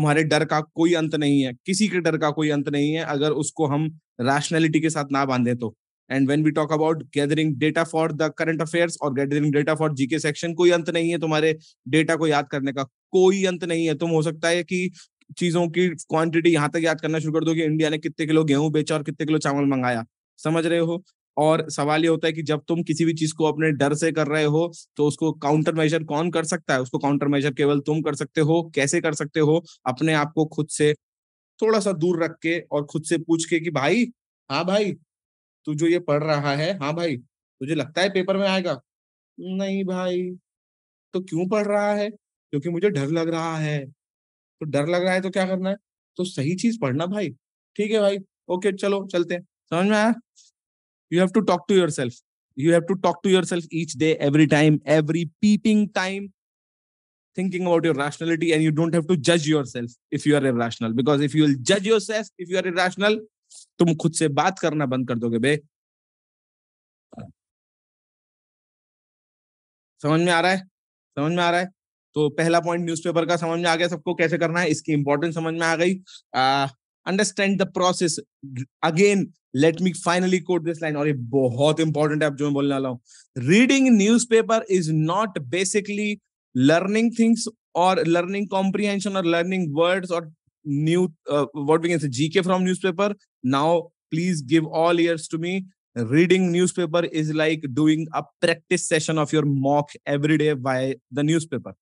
हमारे डर का कोई अंत नहीं है। किसी के डर का कोई अंत नहीं है, अगर उसको हम रैशनैलिटी के साथ ना बांधे तो। And when we talk about gathering data for the current affairs और gathering data for GK section कोई अंत नहीं है तुम्हारे डेटा को याद करने का। कोई अंत नहीं है। तुम हो सकता है कि चीज़ों की क्वांटिटी यहाँ तक याद करना शुरू कर दो कि इंडिया ने कितने किलो गेहूँ बेचा और कितने किलो चावल मंगाया। समझ रहे हो? और सवाल ये होता है कि जब तुम किसी भी चीज़ को अपने डर से कर रहे हो तो उसको काउंटर मेजर कौन कर सकता है? उसको काउंटर मेजर केवल तुम कर सकते हो? कैसे कर सकते हो? अपने आप को खुद से थोड़ा सा दूर रख के और खुद से पूछ के कि, भाई हाँ भाई, तू जो ये पढ़ रहा है हाँ भाई, तुझे लगता है पेपर में आएगा? नहीं भाई तो क्यों पढ़ रहा है? क्योंकि मुझे डर लग रहा है। तो डर लग रहा है तो क्या करना है? तो सही चीज़ पढ़ना भाई। ठीक है भाई, ओके, चलो, चलते हैं। समझ में आया you have to talk to yourself you have to talk to yourself each day every time every peeping time thinking about your rationality and you don't have to judge yourself if you are irrational because if you will judge yourself if you are irrational तुम खुद से बात करना बंद कर दोगे बे समझ में आ रहा है समझ में आ रहा है तो पहला पॉइंट न्यूज़पेपर का समझ में आ गया सबको कैसे करना है इसकी इंपॉर्टेंस समझ में आ गई understand the process again let me finally quote this line और ये बहुत इंपॉर्टेंट है आप जो मैं बोलने वाला हूँ। Reading newspaper is not basically learning things और लर्निंग कॉम्प्रीहेंशन और लर्निंग वर्ड और new word begin G K from newspaper now please give all ears to me reading newspaper is like doing a practice session of your mock every day by the newspaper